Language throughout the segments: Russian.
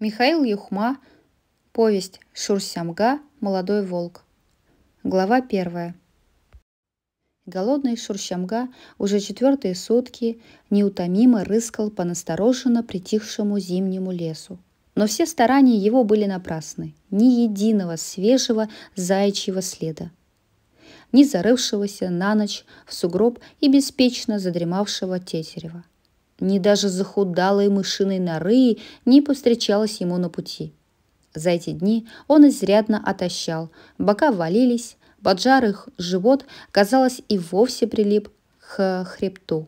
Михаил Юхма. Повесть Шурсямга «Молодой волк». Глава первая. Голодный Шурсямга уже четвертые сутки неутомимо рыскал по настороженно притихшему зимнему лесу. Но все старания его были напрасны. Ни единого свежего заячьего следа. Ни зарывшегося на ночь в сугроб и беспечно задремавшего тетерева – ни даже захудалой мышиной норы не повстречалась ему на пути. За эти дни он изрядно отощал, бока валились, поджарых живот, казалось, и вовсе прилип к хребту.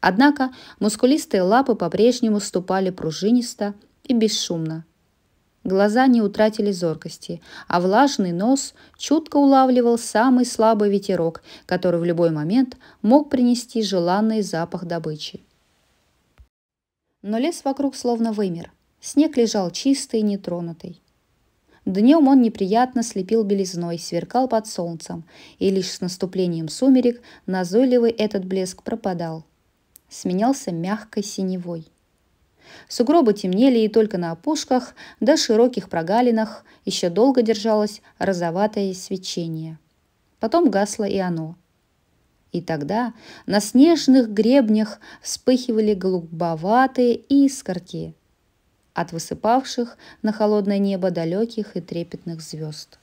Однако мускулистые лапы по-прежнему ступали пружинисто и бесшумно. Глаза не утратили зоркости, а влажный нос чутко улавливал самый слабый ветерок, который в любой момент мог принести желанный запах добычи. Но лес вокруг словно вымер. Снег лежал чистый и нетронутый. Днем он неприятно слепил белизной, сверкал под солнцем, и лишь с наступлением сумерек назойливый этот блеск пропадал. Сменялся мягкой синевой. Сугробы темнели и только на опушках, да широких прогалинах еще долго держалось розоватое свечение. Потом гасло и оно – и тогда на снежных гребнях вспыхивали голубоватые искорки от высыпавших на холодное небо далеких и трепетных звезд.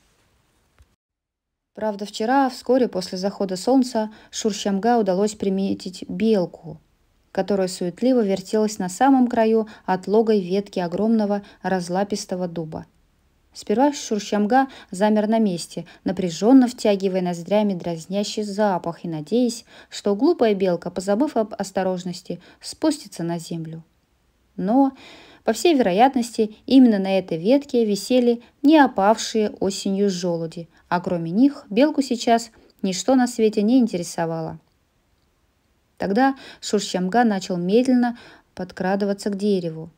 Правда, вчера, вскоре после захода солнца, Шурщамга удалось приметить белку, которая суетливо вертелась на самом краю отлогой ветки огромного разлапистого дуба – Сперва Шурщамга замер на месте, напряженно втягивая ноздрями дразнящий запах и надеясь, что глупая белка, позабыв об осторожности, спустится на землю. Но, по всей вероятности, именно на этой ветке висели не опавшие осенью желуди, а кроме них белку сейчас ничто на свете не интересовало. Тогда Шурщамга начал медленно подкрадываться к дереву,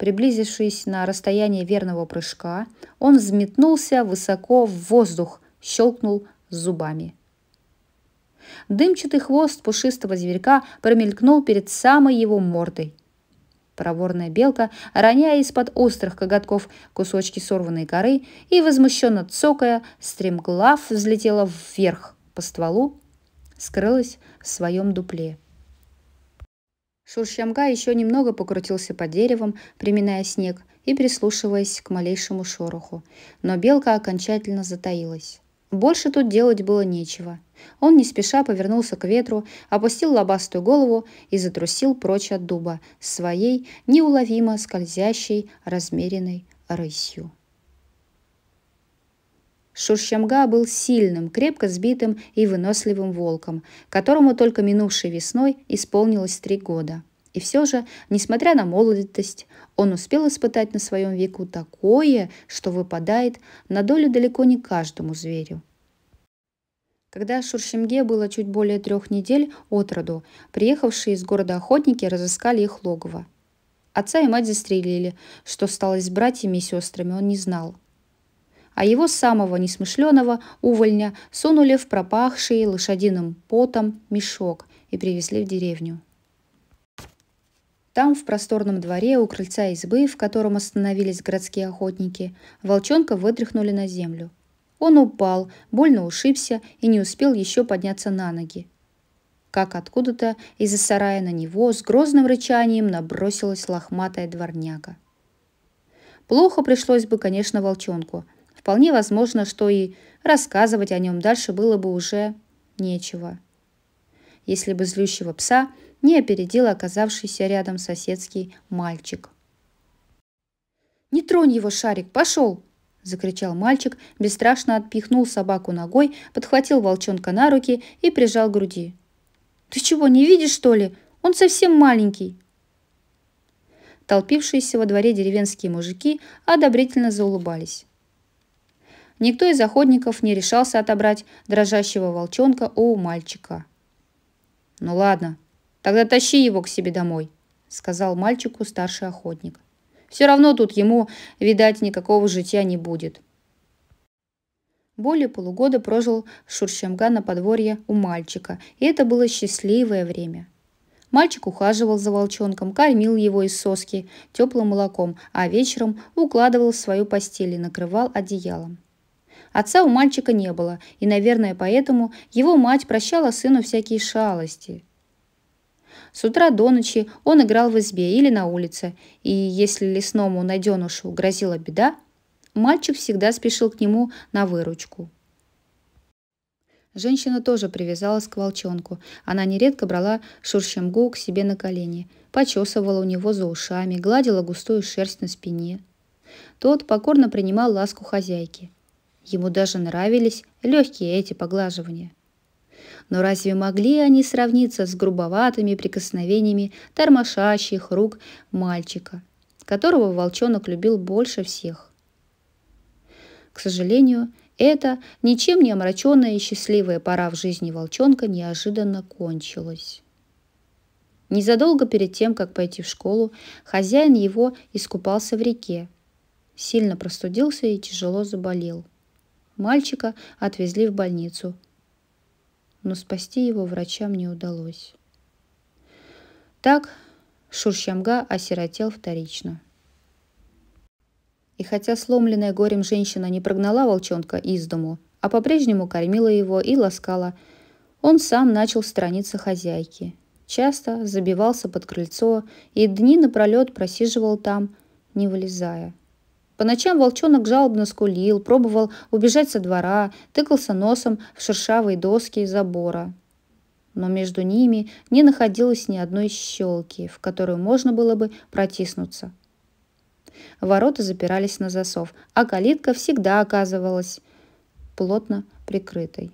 Приблизившись на расстояние верного прыжка, он взметнулся высоко в воздух, щелкнул зубами. Дымчатый хвост пушистого зверька промелькнул перед самой его мордой. Проворная белка, роняя из-под острых коготков кусочки сорванной коры и возмущенно цокая, стремглав взлетела вверх по стволу, скрылась в своем дупле. Шурщамга еще немного покрутился под деревом, приминая снег и прислушиваясь к малейшему шороху. Но белка окончательно затаилась. Больше тут делать было нечего. Он не спеша повернулся к ветру, опустил лобастую голову и затрусил прочь от дуба своей неуловимо скользящей размеренной рысью. Шурщамга был сильным, крепко сбитым и выносливым волком, которому только минувшей весной исполнилось три года. И все же, несмотря на молодость, он успел испытать на своем веку такое, что выпадает на долю далеко не каждому зверю. Когда Шурщемге было чуть более трех недель от роду, приехавшие из города охотники разыскали их логово. Отца и мать застрелили, что стало с братьями и сестрами, он не знал а его самого несмышленого увольня сунули в пропахший лошадиным потом мешок и привезли в деревню. Там, в просторном дворе, у крыльца избы, в котором остановились городские охотники, волчонка вытряхнули на землю. Он упал, больно ушибся и не успел еще подняться на ноги. Как откуда-то из-за сарая на него с грозным рычанием набросилась лохматая дворняга. Плохо пришлось бы, конечно, волчонку – Вполне возможно, что и рассказывать о нем дальше было бы уже нечего. Если бы злющего пса не опередил оказавшийся рядом соседский мальчик. «Не тронь его, Шарик, пошел!» — закричал мальчик, бесстрашно отпихнул собаку ногой, подхватил волчонка на руки и прижал к груди. «Ты чего, не видишь, что ли? Он совсем маленький!» Толпившиеся во дворе деревенские мужики одобрительно заулыбались. Никто из охотников не решался отобрать дрожащего волчонка у мальчика. «Ну ладно, тогда тащи его к себе домой», — сказал мальчику старший охотник. «Все равно тут ему, видать, никакого житья не будет». Более полугода прожил Шурщамга на подворье у мальчика, и это было счастливое время. Мальчик ухаживал за волчонком, кормил его из соски теплым молоком, а вечером укладывал в свою постель и накрывал одеялом. Отца у мальчика не было, и, наверное, поэтому его мать прощала сыну всякие шалости. С утра до ночи он играл в избе или на улице, и если лесному найденушу грозила беда, мальчик всегда спешил к нему на выручку. Женщина тоже привязалась к волчонку. Она нередко брала Шуршемгу к себе на колени, почесывала у него за ушами, гладила густую шерсть на спине. Тот покорно принимал ласку хозяйки. Ему даже нравились легкие эти поглаживания. Но разве могли они сравниться с грубоватыми прикосновениями тормошащих рук мальчика, которого волчонок любил больше всех? К сожалению, эта ничем не омраченная и счастливая пора в жизни волчонка неожиданно кончилась. Незадолго перед тем, как пойти в школу, хозяин его искупался в реке. Сильно простудился и тяжело заболел. Мальчика отвезли в больницу, но спасти его врачам не удалось. Так Шурщамга осиротел вторично – и хотя сломленная горем женщина не прогнала волчонка из дому, а по-прежнему кормила его и ласкала, он сам начал сторониться хозяйки. Часто забивался под крыльцо и дни напролет просиживал там, не вылезая. По ночам волчонок жалобно скулил, пробовал убежать со двора, тыкался носом в шершавые доски забора. Но между ними не находилось ни одной щелки, в которую можно было бы протиснуться – Ворота запирались на засов, а калитка всегда оказывалась плотно прикрытой.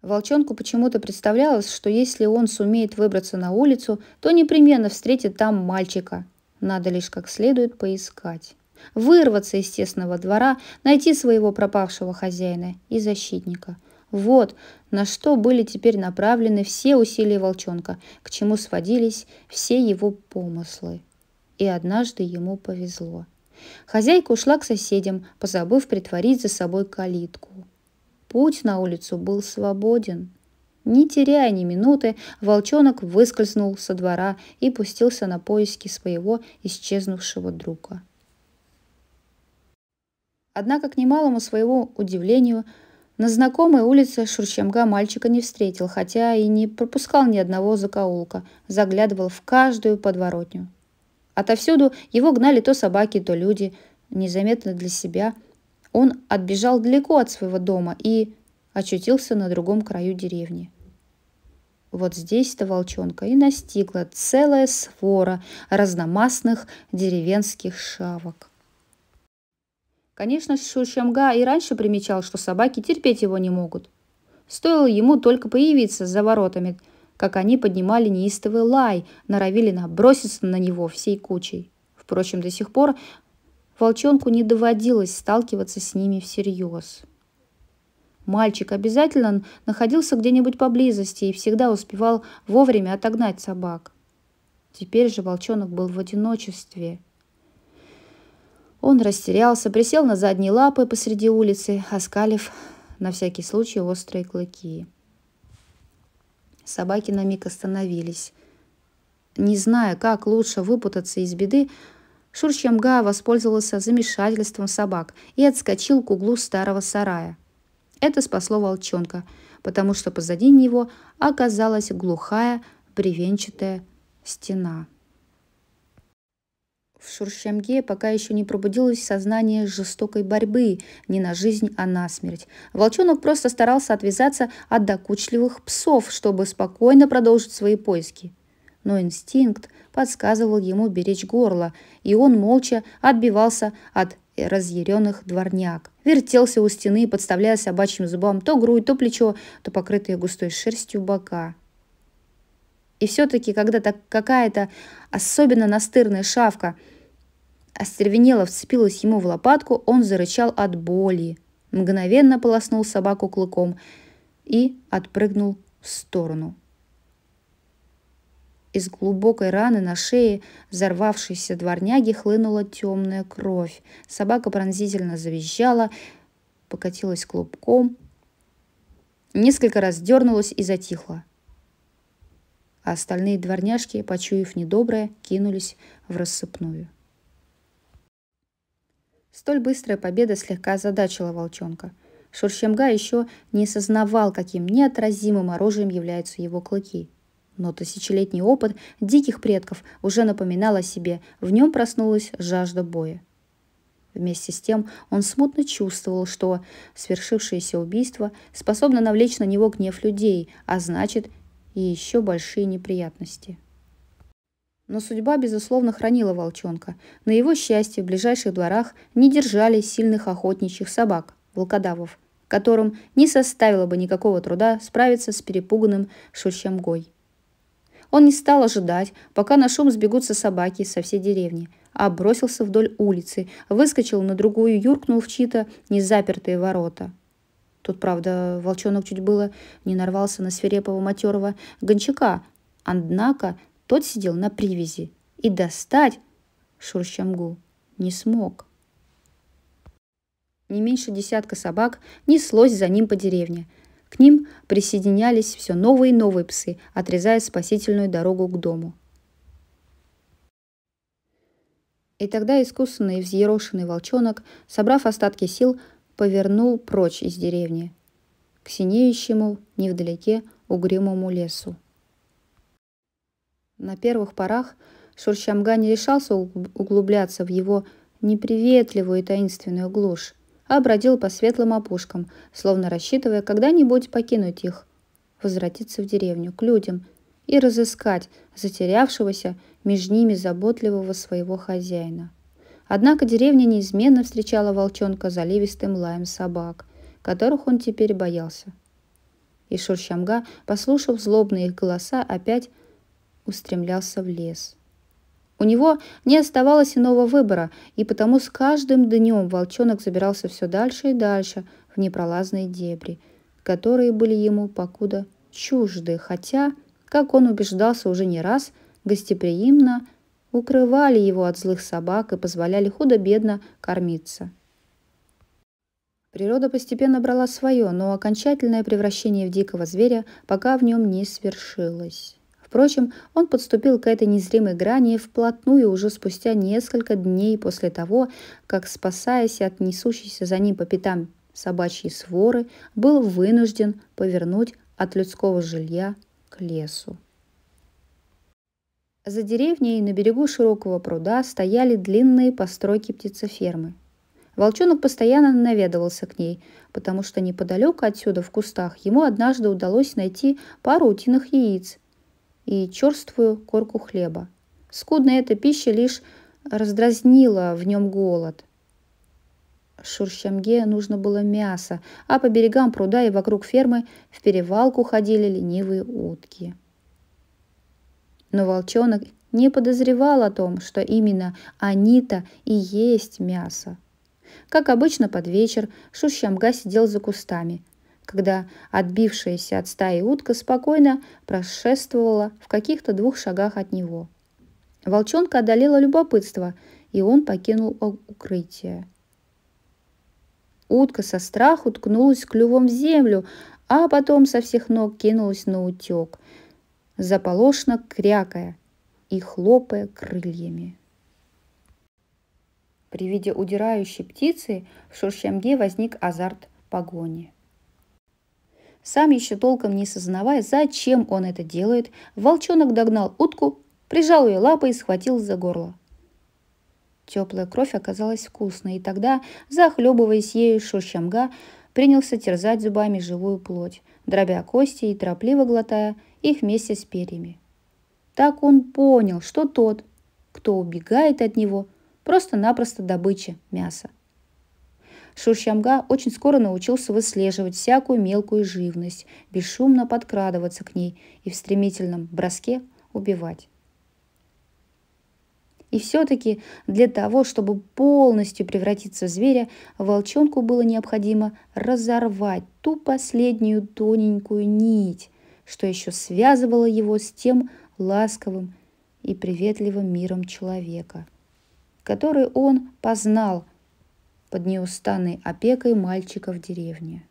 Волчонку почему-то представлялось, что если он сумеет выбраться на улицу, то непременно встретит там мальчика. Надо лишь как следует поискать. Вырваться из тесного двора, найти своего пропавшего хозяина и защитника. Вот на что были теперь направлены все усилия волчонка, к чему сводились все его помыслы и однажды ему повезло. Хозяйка ушла к соседям, позабыв притворить за собой калитку. Путь на улицу был свободен. Не теряя ни минуты, волчонок выскользнул со двора и пустился на поиски своего исчезнувшего друга. Однако, к немалому своему удивлению, на знакомой улице Шурчамга мальчика не встретил, хотя и не пропускал ни одного закоулка, заглядывал в каждую подворотню. Отовсюду его гнали то собаки, то люди. Незаметно для себя он отбежал далеко от своего дома и очутился на другом краю деревни. Вот здесь-то волчонка и настигла целая свора разномастных деревенских шавок. Конечно, Шушамга и раньше примечал, что собаки терпеть его не могут. Стоило ему только появиться за воротами – как они поднимали неистовый лай, норовили наброситься на него всей кучей. Впрочем, до сих пор волчонку не доводилось сталкиваться с ними всерьез. Мальчик обязательно находился где-нибудь поблизости и всегда успевал вовремя отогнать собак. Теперь же волчонок был в одиночестве. Он растерялся, присел на задние лапы посреди улицы, оскалив на всякий случай острые клыки. Собаки на миг остановились. Не зная, как лучше выпутаться из беды, Шурчамга воспользовался замешательством собак и отскочил к углу старого сарая. Это спасло волчонка, потому что позади него оказалась глухая бревенчатая стена. В Шуршамге пока еще не пробудилось сознание жестокой борьбы не на жизнь, а на смерть. Волчонок просто старался отвязаться от докучливых псов, чтобы спокойно продолжить свои поиски. Но инстинкт подсказывал ему беречь горло, и он молча отбивался от разъяренных дворняк. Вертелся у стены, подставляя собачьим зубам то грудь, то плечо, то покрытые густой шерстью бока. И все-таки, когда так какая-то особенно настырная шавка остервенела вцепилась ему в лопатку, он зарычал от боли, мгновенно полоснул собаку клыком и отпрыгнул в сторону. Из глубокой раны на шее взорвавшейся дворняги хлынула темная кровь. Собака пронзительно завизжала, покатилась клубком, несколько раз дернулась и затихла. а остальные дворняжки, почуяв недоброе, кинулись в рассыпную. Столь быстрая победа слегка озадачила волчонка. Шурщемга еще не сознавал, каким неотразимым оружием являются его клыки. Но тысячелетний опыт диких предков уже напоминал о себе, в нем проснулась жажда боя. Вместе с тем он смутно чувствовал, что свершившееся убийство способно навлечь на него гнев людей, а значит и еще большие неприятности. Но судьба, безусловно, хранила волчонка. На его счастье в ближайших дворах не держали сильных охотничьих собак, волкодавов, которым не составило бы никакого труда справиться с перепуганным шурщамгой. Он не стал ожидать, пока на шум сбегутся собаки со всей деревни, а бросился вдоль улицы, выскочил на другую, юркнул в чьи-то незапертые ворота. Тут, правда, волчонок чуть было не нарвался на свирепого матерого гончака, однако тот сидел на привязи и достать Шурщамгу не смог. Не меньше десятка собак неслось за ним по деревне. К ним присоединялись все новые и новые псы, отрезая спасительную дорогу к дому. И тогда искусственный и взъерошенный волчонок, собрав остатки сил, повернул прочь из деревни, к синеющему невдалеке угрюмому лесу. На первых порах Шурщамга не решался углубляться в его неприветливую и таинственную глушь, а бродил по светлым опушкам, словно рассчитывая когда-нибудь покинуть их, возвратиться в деревню, к людям и разыскать затерявшегося между ними заботливого своего хозяина. Однако деревня неизменно встречала волчонка заливистым лаем собак, которых он теперь боялся. И Шурщамга, послушав злобные их голоса, опять устремлялся в лес. У него не оставалось иного выбора, и потому с каждым днем волчонок забирался все дальше и дальше в непролазные дебри, которые были ему покуда чужды, хотя, как он убеждался уже не раз, гостеприимно укрывали его от злых собак и позволяли худо-бедно кормиться. Природа постепенно брала свое, но окончательное превращение в дикого зверя пока в нем не свершилось. Впрочем, он подступил к этой незримой грани вплотную уже спустя несколько дней после того, как, спасаясь от несущейся за ним по пятам собачьей своры, был вынужден повернуть от людского жилья к лесу. За деревней на берегу широкого пруда стояли длинные постройки птицефермы. Волчонок постоянно наведывался к ней, потому что неподалеку отсюда в кустах ему однажды удалось найти пару утиных яиц и черствую корку хлеба. Скудная эта пища лишь раздразнила в нем голод. Шурщамге нужно было мясо, а по берегам пруда и вокруг фермы в перевалку ходили ленивые утки. Но волчонок не подозревал о том, что именно они-то и есть мясо. Как обычно под вечер Шурщамга сидел за кустами, когда отбившаяся от стаи утка спокойно прошествовала в каких-то двух шагах от него. Волчонка одолело любопытство, и он покинул укрытие. Утка со страху ткнулась клювом в землю, а потом со всех ног кинулась на утек, заполошно крякая и хлопая крыльями. При виде удирающей птицы в Шуршамге возник азарт погони – сам еще толком не сознавая, зачем он это делает, волчонок догнал утку, прижал ее лапой и схватил за горло. Теплая кровь оказалась вкусной, и тогда, захлебываясь ею, Шурщамга принялся терзать зубами живую плоть, дробя кости и торопливо глотая их вместе с перьями. Так он понял, что тот, кто убегает от него, просто-напросто добыча мяса. Шурщамга очень скоро научился выслеживать всякую мелкую живность, бесшумно подкрадываться к ней и в стремительном броске убивать. И все-таки для того, чтобы полностью превратиться в зверя, волчонку было необходимо разорвать ту последнюю тоненькую нить, что еще связывала его с тем ласковым и приветливым миром человека, который он познал под неустанной опекой мальчика в деревне.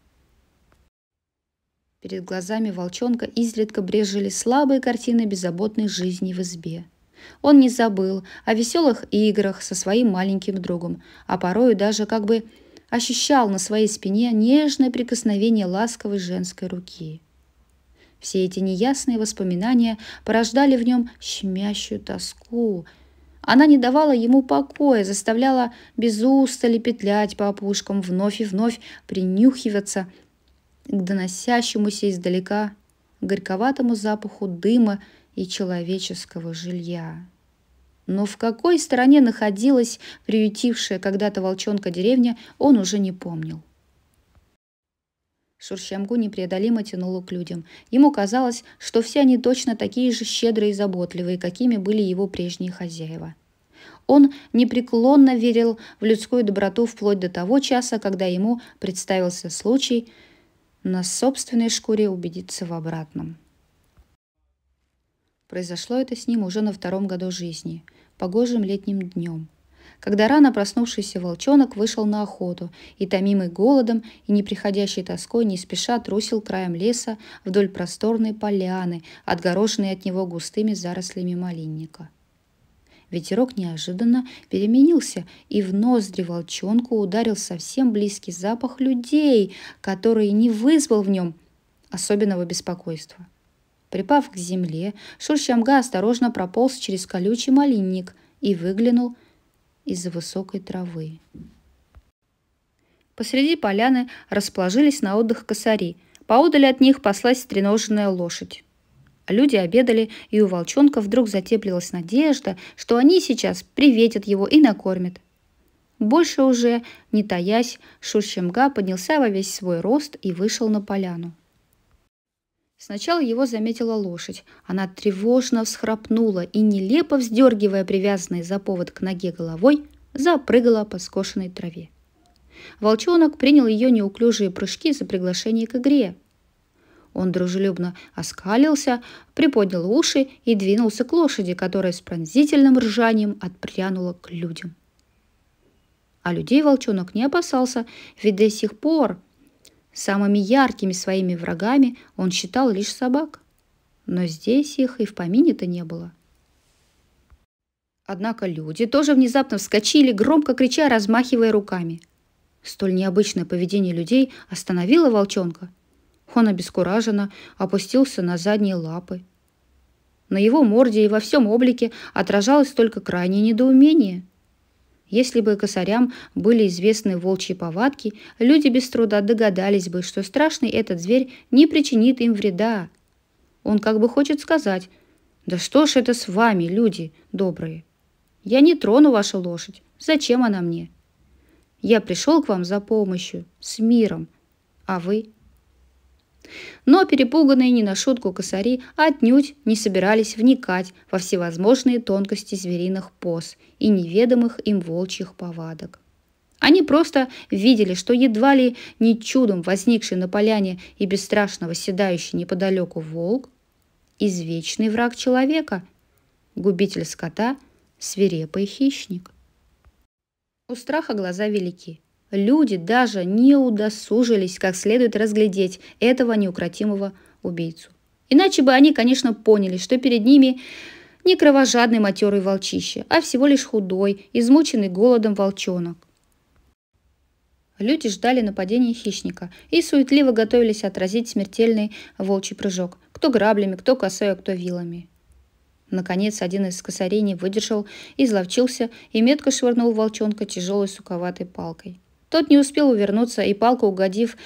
Перед глазами волчонка изредка брежели слабые картины беззаботной жизни в избе. Он не забыл о веселых играх со своим маленьким другом, а порою даже как бы ощущал на своей спине нежное прикосновение ласковой женской руки. Все эти неясные воспоминания порождали в нем щемящую тоску. Она не давала ему покоя, заставляла без устали петлять по опушкам, вновь и вновь принюхиваться – к доносящемуся издалека горьковатому запаху дыма и человеческого жилья. Но в какой стороне находилась приютившая когда-то волчонка деревня, он уже не помнил. Шурщамгу непреодолимо тянуло к людям. Ему казалось, что все они точно такие же щедрые и заботливые, какими были его прежние хозяева. Он непреклонно верил в людскую доброту вплоть до того часа, когда ему представился случай – на собственной шкуре убедиться в обратном. Произошло это с ним уже на втором году жизни, погожим летним днем, когда рано проснувшийся волчонок вышел на охоту и, томимый голодом и неприходящей тоской, не спеша трусил краем леса вдоль просторной поляны, отгороженной от него густыми зарослями малинника – Ветерок неожиданно переменился, и в ноздри волчонку ударил совсем близкий запах людей, который не вызвал в нем особенного беспокойства. Припав к земле, Шурщамга осторожно прополз через колючий малинник и выглянул из-за высокой травы. Посреди поляны расположились на отдых косари. Поодаль от них паслась стреноженная лошадь. Люди обедали, и у волчонка вдруг затеплилась надежда, что они сейчас приветят его и накормят. Больше уже, не таясь, Шурщемга поднялся во весь свой рост и вышел на поляну. Сначала его заметила лошадь. Она тревожно всхрапнула и, нелепо вздергивая привязанный за повод к ноге головой, запрыгала по скошенной траве. Волчонок принял ее неуклюжие прыжки за приглашение к игре – он дружелюбно оскалился, приподнял уши и двинулся к лошади, которая с пронзительным ржанием отпрянула к людям. А людей волчонок не опасался, ведь до сих пор самыми яркими своими врагами он считал лишь собак. Но здесь их и в помине-то не было. Однако люди тоже внезапно вскочили, громко крича, размахивая руками. Столь необычное поведение людей остановило волчонка – он обескураженно опустился на задние лапы. На его морде и во всем облике отражалось только крайнее недоумение. Если бы косарям были известны волчьи повадки, люди без труда догадались бы, что страшный этот зверь не причинит им вреда. Он как бы хочет сказать, «Да что ж это с вами, люди добрые? Я не трону вашу лошадь. Зачем она мне? Я пришел к вам за помощью, с миром, а вы но перепуганные не на шутку косари отнюдь не собирались вникать во всевозможные тонкости звериных поз и неведомых им волчьих повадок. Они просто видели, что едва ли не чудом возникший на поляне и бесстрашно восседающий неподалеку волк – извечный враг человека, губитель скота, свирепый хищник. У страха глаза велики – Люди даже не удосужились как следует разглядеть этого неукротимого убийцу. Иначе бы они, конечно, поняли, что перед ними не кровожадный матерый волчище, а всего лишь худой, измученный голодом волчонок. Люди ждали нападения хищника и суетливо готовились отразить смертельный волчий прыжок. Кто граблями, кто косой, а кто вилами. Наконец, один из косарей не выдержал, изловчился и метко швырнул волчонка тяжелой суковатой палкой. Тот не успел увернуться, и палка, угодив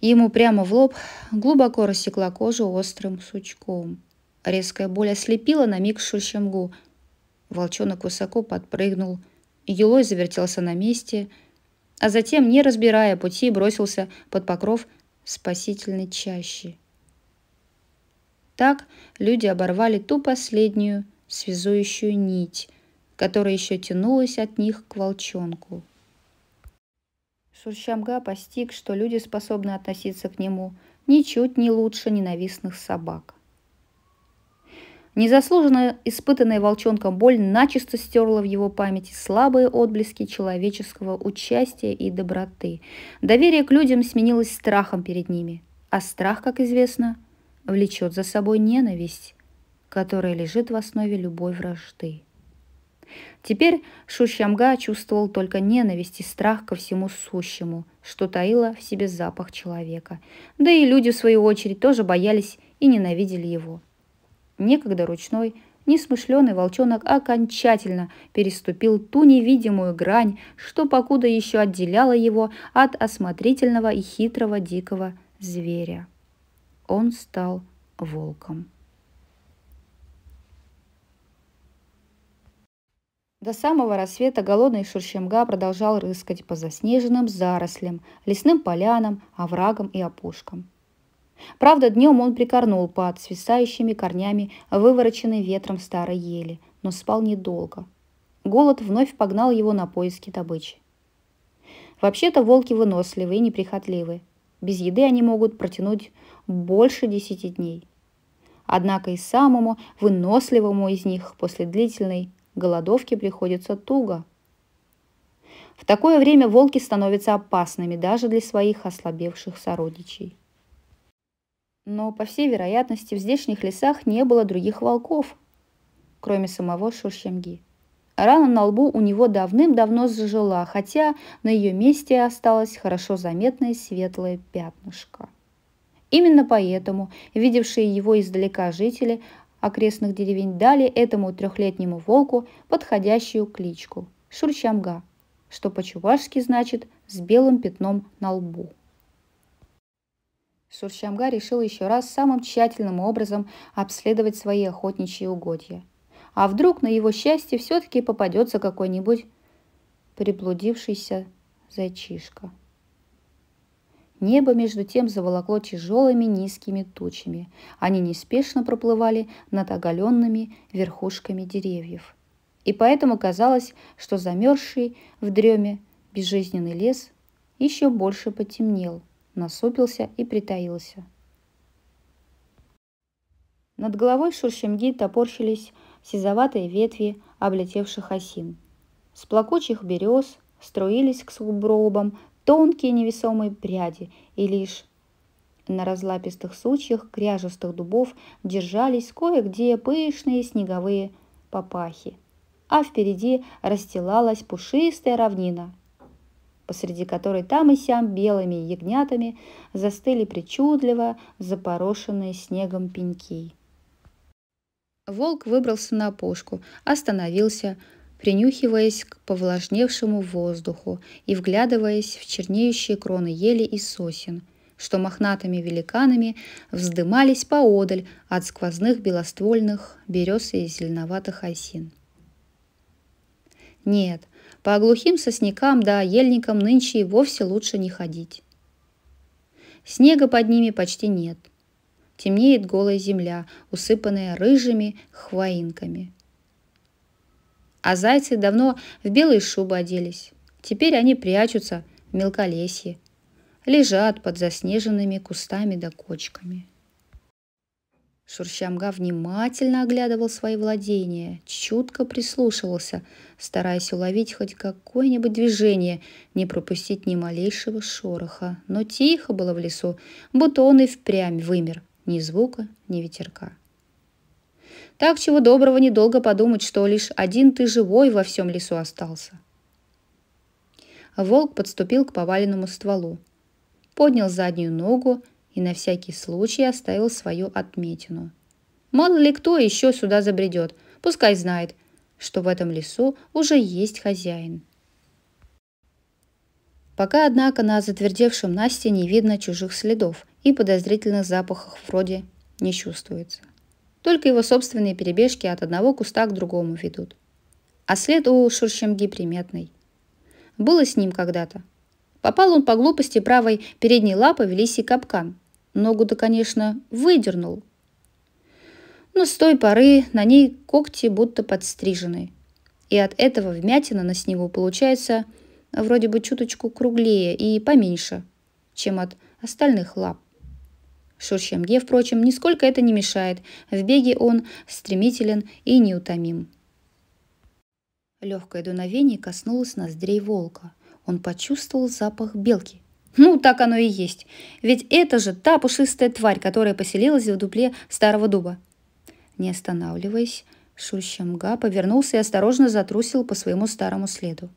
ему прямо в лоб, глубоко рассекла кожу острым сучком. Резкая боль ослепила на миг шурщамгу. Волчонок высоко подпрыгнул, Юлой завертелся на месте, а затем, не разбирая пути, бросился под покров спасительной чащи. Так люди оборвали ту последнюю связующую нить, которая еще тянулась от них к волчонку. Шурщамга постиг, что люди способны относиться к нему ничуть не лучше ненавистных собак. Незаслуженно испытанная волчонком боль начисто стерла в его памяти слабые отблески человеческого участия и доброты. Доверие к людям сменилось страхом перед ними. А страх, как известно, влечет за собой ненависть, которая лежит в основе любой вражды. Теперь Шушьямга чувствовал только ненависть и страх ко всему сущему, что таило в себе запах человека. Да и люди, в свою очередь, тоже боялись и ненавидели его. Некогда ручной, несмышленый волчонок окончательно переступил ту невидимую грань, что покуда еще отделяла его от осмотрительного и хитрого дикого зверя. Он стал волком. До самого рассвета голодный Шуршемга продолжал рыскать по заснеженным зарослям, лесным полянам, оврагам и опушкам. Правда, днем он прикорнул под свисающими корнями вывороченной ветром старой ели, но спал недолго. Голод вновь погнал его на поиски добычи. Вообще-то волки выносливы и неприхотливы. Без еды они могут протянуть больше десяти дней. Однако и самому выносливому из них после длительной голодовки приходится туго. В такое время волки становятся опасными даже для своих ослабевших сородичей. Но, по всей вероятности, в здешних лесах не было других волков, кроме самого Шуршемги. Рана на лбу у него давным-давно зажила, хотя на ее месте осталось хорошо заметное светлое пятнышко. Именно поэтому видевшие его издалека жители окрестных деревень дали этому трехлетнему волку подходящую кличку – Шурчамга, что по-чувашски значит «с белым пятном на лбу». Шурчамга решил еще раз самым тщательным образом обследовать свои охотничьи угодья. А вдруг на его счастье все-таки попадется какой-нибудь приблудившийся зайчишка – Небо между тем заволокло тяжелыми низкими тучами. Они неспешно проплывали над оголенными верхушками деревьев. И поэтому казалось, что замерзший в дреме безжизненный лес еще больше потемнел, насупился и притаился. Над головой Шуршемги топорщились сизоватые ветви облетевших осин. С плакучих берез струились к сугробам тонкие невесомые пряди, и лишь на разлапистых сучьях кряжестых дубов держались кое-где пышные снеговые папахи, а впереди расстилалась пушистая равнина, посреди которой там и сям белыми ягнятами застыли причудливо запорошенные снегом пеньки. Волк выбрался на опушку, остановился, принюхиваясь к повлажневшему воздуху и вглядываясь в чернеющие кроны ели и сосен, что мохнатыми великанами вздымались поодаль от сквозных белоствольных берез и зеленоватых осин. Нет, по глухим соснякам да ельникам нынче и вовсе лучше не ходить. Снега под ними почти нет. Темнеет голая земля, усыпанная рыжими хвоинками – а зайцы давно в белые шубы оделись. Теперь они прячутся в мелколесье. Лежат под заснеженными кустами да кочками. Шурщамга внимательно оглядывал свои владения, чутко прислушивался, стараясь уловить хоть какое-нибудь движение, не пропустить ни малейшего шороха. Но тихо было в лесу, будто он и впрямь вымер. Ни звука, ни ветерка. Так чего доброго недолго подумать, что лишь один ты живой во всем лесу остался. Волк подступил к поваленному стволу, поднял заднюю ногу и на всякий случай оставил свою отметину. Мало ли кто еще сюда забредет, пускай знает, что в этом лесу уже есть хозяин. Пока, однако, на затвердевшем Насте не видно чужих следов и подозрительных запахов вроде не чувствуется. Только его собственные перебежки от одного куста к другому ведут. А след у Шуршемги приметный. Было с ним когда-то. Попал он по глупости правой передней лапой в лисий капкан. Ногу-то, конечно, выдернул. Но с той поры на ней когти будто подстрижены. И от этого вмятина на снегу получается вроде бы чуточку круглее и поменьше, чем от остальных лап. Шуршемге, впрочем, нисколько это не мешает. В беге он стремителен и неутомим. Легкое дуновение коснулось ноздрей волка. Он почувствовал запах белки. Ну, так оно и есть. Ведь это же та пушистая тварь, которая поселилась в дупле старого дуба. Не останавливаясь, Шурщамга повернулся и осторожно затрусил по своему старому следу.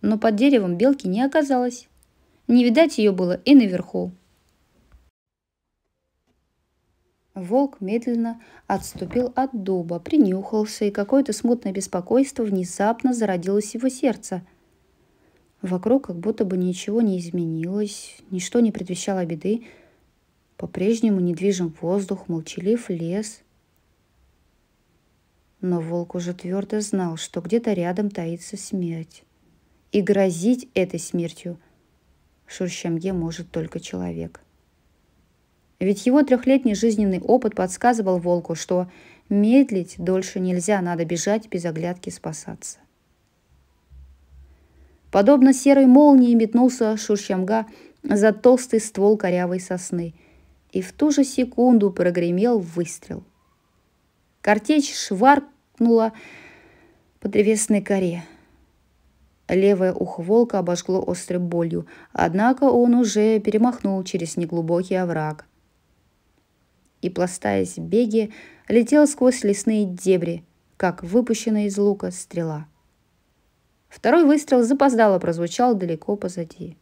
Но под деревом белки не оказалось. Не видать ее было и наверху. Волк медленно отступил от дуба, принюхался, и какое-то смутное беспокойство внезапно зародилось в его сердце. Вокруг как будто бы ничего не изменилось, ничто не предвещало беды. По-прежнему недвижим воздух, молчалив лес. Но волк уже твердо знал, что где-то рядом таится смерть. И грозить этой смертью Шурщамье может только человек. Ведь его трехлетний жизненный опыт подсказывал волку, что медлить дольше нельзя, надо бежать без оглядки спасаться. Подобно серой молнии метнулся Шурщамга за толстый ствол корявой сосны, и в ту же секунду прогремел выстрел. Картечь шваркнула по древесной коре. Левое ухо волка обожгло острой болью, однако он уже перемахнул через неглубокий овраг – и, пластаясь в беге, летел сквозь лесные дебри, как выпущенная из лука стрела. Второй выстрел запоздало прозвучал далеко позади.